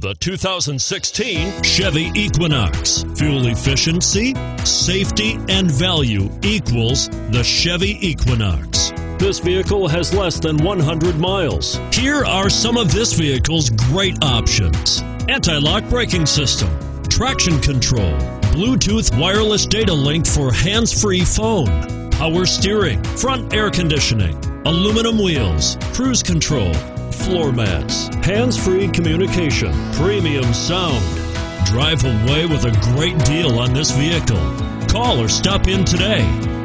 The 2016 Chevy Equinox. Fuel efficiency, safety, and value equals the Chevy Equinox. This vehicle has less than 100 miles. Here are some of this vehicle's great options anti lock braking system, traction control, Bluetooth wireless data link for hands free phone, power steering, front air conditioning, aluminum wheels, cruise control floor mats, hands-free communication, premium sound. Drive away with a great deal on this vehicle. Call or stop in today.